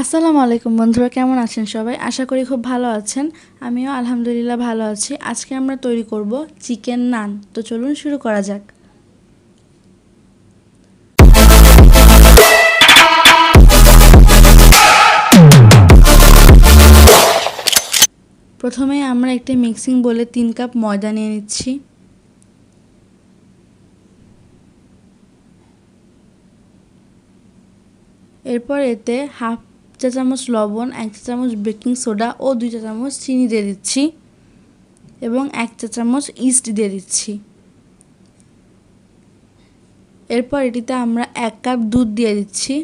আসসালামু আলাইকুম বন্ধুরা, কেমন আছেন সবাই? আশা করি খুব ভালো আছেন। আমিও আলহামদুলিল্লাহ ভালো আছি। আজকে আমরা তৈরি করব চিকেন নান। তো চলুন শুরু করা যাক। প্রথমে আমরা একটি মিক্সিং বলে তিন কাপ ময়দা নিয়ে নিচ্ছি। এরপর এতে হাফ চা চামচ লবণ, এক চা চামচ বেকিং সোডা ও দুই চা চামচ চিনি দিয়ে দিচ্ছি এবং এক চা চামচ ইস্ট দিয়ে দিচ্ছি। এরপর এটিতে আমরা এক কাপ দুধ দিয়ে দিচ্ছি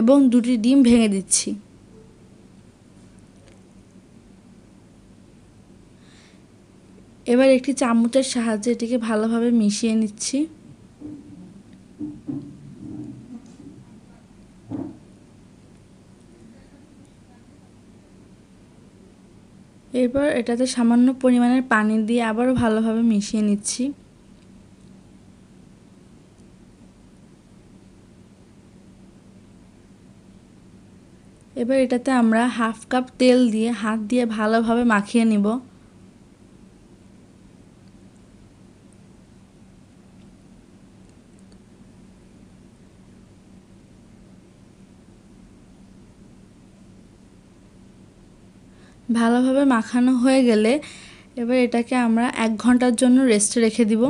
এবং দুটি ডিম ভেঙে দিচ্ছি। এবার একটি চামচের সাহায্যে এটিকে ভালোভাবে মিশিয়ে নিচ্ছি। এরপর এটাতে সামান্য পরিমাণের পানি দিয়ে আবারও ভালোভাবে মিশিয়ে নিচ্ছি। এবার এটাতে আমরা হাফ কাপ তেল দিয়ে, হাত দিয়ে ভালোভাবে মাখিয়ে নিব। ভালোভাবে মাখানো হয়ে গেলে এবার এটাকে আমরা এক ঘণ্টার জন্য রেস্টে রেখে দিব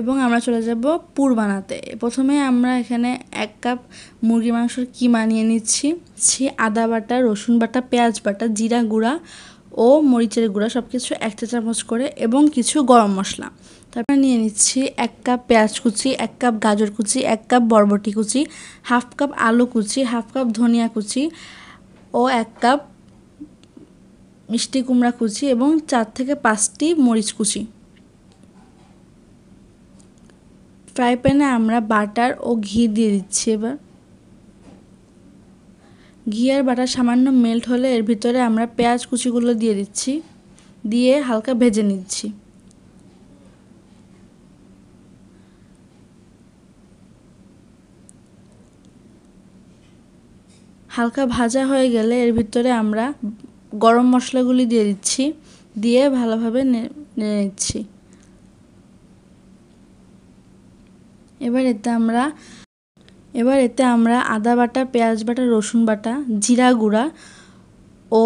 এবং আমরা চলে যাব পুর বানাতে। প্রথমে আমরা এখানে এক কাপ মুরগি মাংসর কিমা নিয়ে নিচ্ছি। ছি আদা বাটা, রসুন বাটা, পেঁয়াজ বাটা, জিরা গুঁড়া ও মরিচের গুঁড়া সব কিছু এক চা চামচ করে এবং কিছু গরম মশলা। তারপর নিয়ে নিচ্ছি এক কাপ পেঁয়াজ কুচি, এক কাপ গাজর কুচি, এক কাপ বরবটি কুচি হাফ কাপ আলু কুচি হাফ কাপ ধনিয়া কুচি ও এক কাপ মিষ্টি কুমড়া কুচি এবং চার থেকে পাঁচটি মরিচ কুচি। ফ্রাই প্যানে আমরা বাটার ও ঘি দিয়ে দিচ্ছি এবার। ঘি আর বাটার সামান্য মেল্ট হলে এর ভিতরে আমরা পেঁয়াজ কুচিগুলো দিয়ে দিচ্ছি, দিয়ে হালকা ভেজে নিচ্ছি। হালকা ভাজা হয়ে গেলে এর ভিতরে আমরা গরম মশলাগুলি দিয়ে দিচ্ছি, দিয়ে ভালোভাবে নেড়ে নিচ্ছি। এবার এতে আমরা, এবার এতে আমরা আদা বাটা, পেঁয়াজ বাটা, রসুন বাটা, জিরা গুঁড়া ও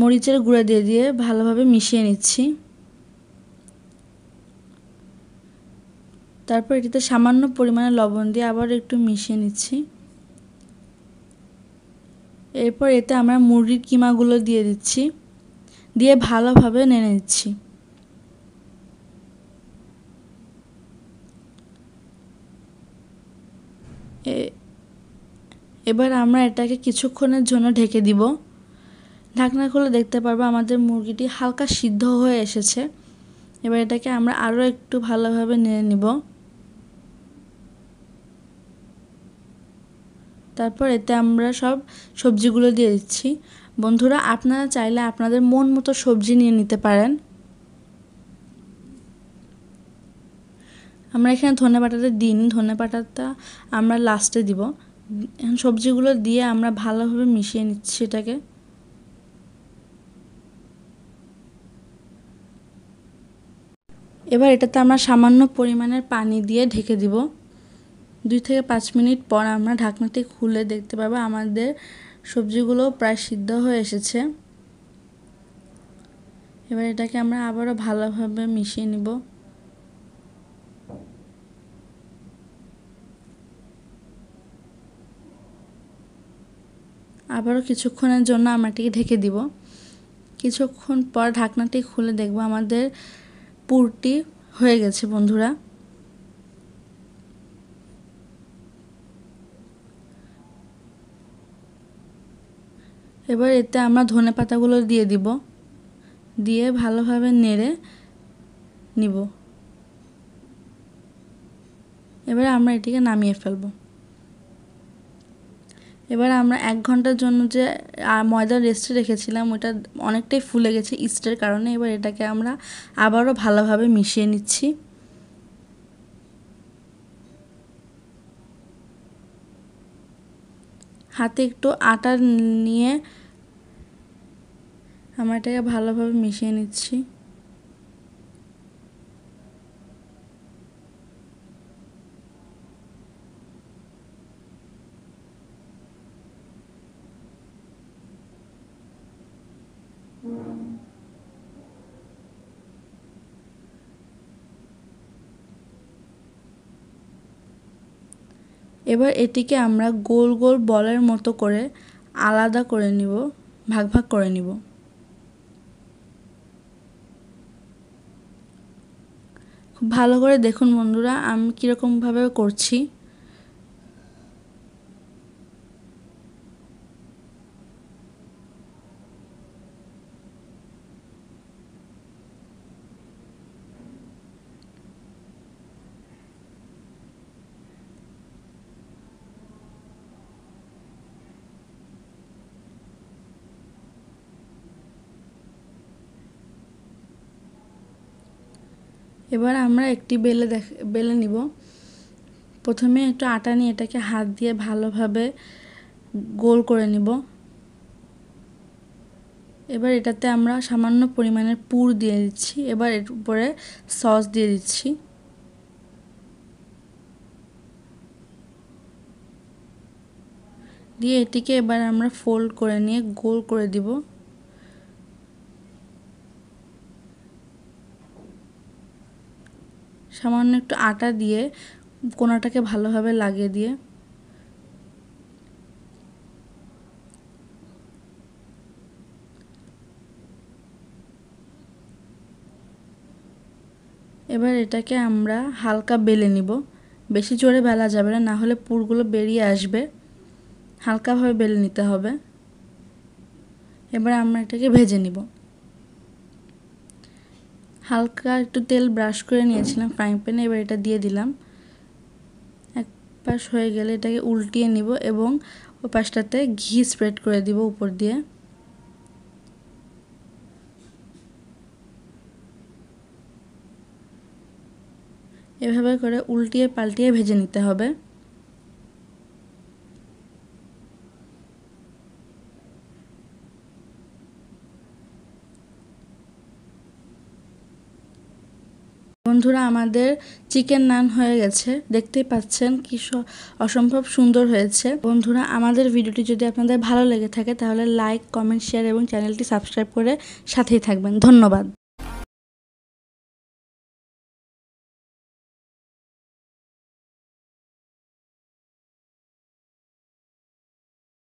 মরিচের গুঁড়া দিয়ে দিয়ে ভালোভাবে মিশিয়ে নিচ্ছি। তারপর এটিতে সামান্য পরিমাণে লবণ দিয়ে আবার একটু মিশিয়ে নিচ্ছি। এরপর এতে আমরা মুরগির কিমাগুলো দিয়ে দিচ্ছি, দিয়ে ভালোভাবে নেড়ে নিচ্ছি। এবার আমরা এটাকে কিছুক্ষণের জন্য ঢেকে দিব। ঢাকনা খুলে দেখতে পারব আমাদের মুরগিটি হালকা সিদ্ধ হয়ে এসেছে। এবার এটাকে আমরা আরও একটু ভালোভাবে নেড়ে নিব। তারপর এতে আমরা সব সবজিগুলো দিয়ে দিচ্ছি। বন্ধুরা, আপনারা চাইলে আপনাদের মন মতো সবজি নিয়ে নিতে পারেন। আমরা এখানে ধনে পাতাটা দিন ধনে পাতাটা আমরা লাস্টে দিব। সবজিগুলো দিয়ে আমরা ভালোভাবে মিশিয়ে নিচ্ছি এটাকে। এবার এটাতে আমরা সামান্য পরিমাণের পানি দিয়ে ঢেকে দিব। দুই থেকে পাঁচ মিনিট পর আমরা ঢাকনাটি খুলে দেখতে পাবো আমাদের সবজিগুলো প্রায় সিদ্ধ হয়ে এসেছে। এবার এটাকে আমরা আবারও ভালোভাবে মিশিয়ে নিব। আবারও কিছুক্ষণের জন্য আমরা এটিকে ঢেকে দিব। কিছুক্ষণ পর ঢাকনাটি খুলে দেখব আমাদের পুরটি হয়ে গেছে, বন্ধুরা। এবার এতে আমরা ধনে পাতাগুলো দিয়ে দিব। দিয়ে ভালোভাবে নেড়ে নিব। এবার আমরা এটিকে নামিয়ে ফেলব। এবার আমরা এক ঘণ্টার জন্য যে ময়দা রেস্টে রেখেছিলাম, ওটা অনেকটাই ফুলে গেছে ইস্টের কারণে। এবার এটাকে আমরা আবারও ভালোভাবে মিশিয়ে নিচ্ছি। হাতে একটু আটা নিয়ে আমার এটাকে ভালোভাবে মিশিয়ে নিচ্ছি। এবার এটিকে আমরা গোল গোল বলের মতো করে আলাদা করে নিব, ভাগ ভাগ করে নিব। খুব ভালো করে দেখুন বন্ধুরা, আমি কীরকমভাবে করছি। এবার আমরা একটি বেলে দেখ, বেলে নিব। প্রথমে একটু আটা নিয়ে এটাকে হাত দিয়ে ভালোভাবে গোল করে নিব। এবার এটাতে আমরা সামান্য পরিমাণের পুর দিয়ে দিচ্ছি। এবার এর উপরে সস দিয়ে দিচ্ছি। দিয়ে এটিকে এবার আমরা ফোল্ড করে নিয়ে গোল করে দিব। সামান্য একটু আটা দিয়ে কোনাটাকে ভালোভাবে লাগিয়ে দিয়ে এবার এটাকে আমরা হালকা বেলে নিব। বেশি জোরে বেলা যাবে না না হলে পুরগুলো বেরিয়ে আসবে। হালকাভাবে বেলে নিতে হবে। এবার আমরা এটাকে ভেজে নিব। হালকা একটু তেল ব্রাশ করে নিয়েছিলাম ফ্রাইং প্যানে, এবার এটা দিয়ে দিলাম। এক পাশ হয়ে গেলে এটাকে উল্টিয়ে নিব এবং ওই পাশটাতে ঘি স্প্রেড করে দিব উপর দিয়ে। এভাবে করে উল্টিয়ে পাল্টিয়ে ভেজে নিতে হবে। বন্ধুরা, আমাদের চিকেন নান হয়ে গেছে। দেখতেই পাচ্ছেন কি অসম্ভব সুন্দর হয়েছে। বন্ধুরা, আমাদের ভিডিওটি যদি আপনাদের ভালো লেগে থাকে, তাহলে লাইক কমেন্ট শেয়ার এবং চ্যানেলটি সাবস্ক্রাইব করে সাথেই থাকবেন। ধন্যবাদ।